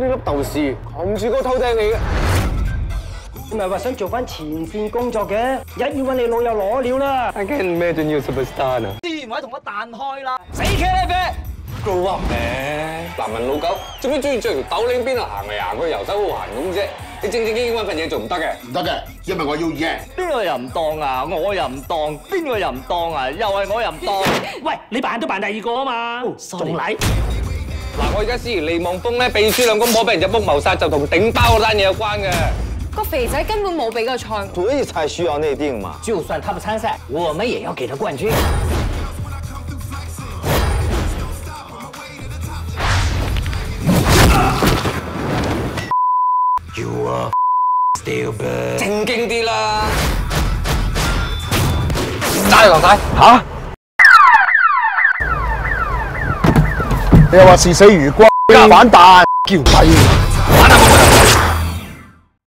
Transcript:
事？冚住個頭頂你嘅。你咪話想做翻前線工作嘅，一要揾你老友攞料啦。I can't imagine you superstar 啊！資源位同我彈開啦，死茄喱啡！grow up 咩？男人老狗，做咩中意着條斗領邊度行嚟行去游手好閒咁啫？你正正經經揾份嘢做唔得嘅。唔得嘅，因為我要贏。邊個又唔當啊？我又唔當，邊個又唔當啊？又係我又唔當。喂，你扮都扮第二個啊嘛，仲禮。嗱，我而家思如利望峰咧，秘書兩公婆俾人入屋謀殺，就同頂包嗰單嘢有關嘅。個肥仔根本冇俾个菜，所以才需要內定嘛。就算他不參賽，我們也要給他冠軍。You are still bad。正經啲啦。打你黃太嚇！你又話視死如歸，反彈，叫屁！玩下我